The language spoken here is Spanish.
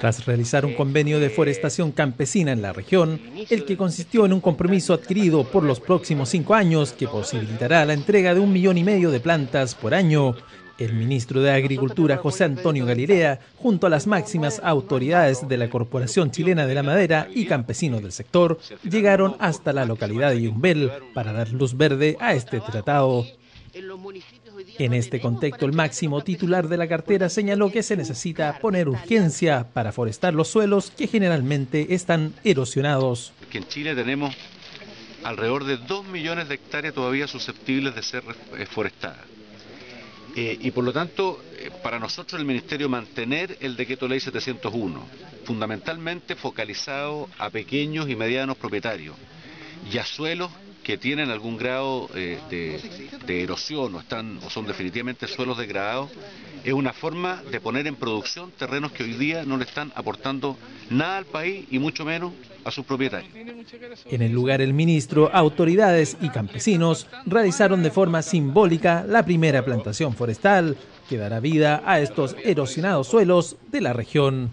Tras realizar un convenio de forestación campesina en la región, el que consistió en un compromiso adquirido por los próximos cinco años que posibilitará la entrega de un millón y medio de plantas por año, el ministro de Agricultura José Antonio Galilea, junto a las máximas autoridades de la Corporación Chilena de la Madera y campesinos del sector, llegaron hasta la localidad de Yumbel para dar luz verde a este tratado. En este contexto, el máximo titular de la cartera señaló que se necesita poner urgencia para forestar los suelos que generalmente están erosionados. Que en Chile tenemos alrededor de 2 millones de hectáreas todavía susceptibles de ser forestadas. Eh, y por lo tanto, eh, para nosotros el Ministerio mantener el decreto ley 701, fundamentalmente focalizado a pequeños y medianos propietarios y a suelos que tienen algún grado eh, de, erosión o, están, o son definitivamente suelos degradados, es una forma de poner en producción terrenos que hoy día no le están aportando nada al país y mucho menos a sus propietarios. En el lugar el ministro, autoridades y campesinos realizaron de forma simbólica la primera plantación forestal que dará vida a estos erosionados suelos de la región.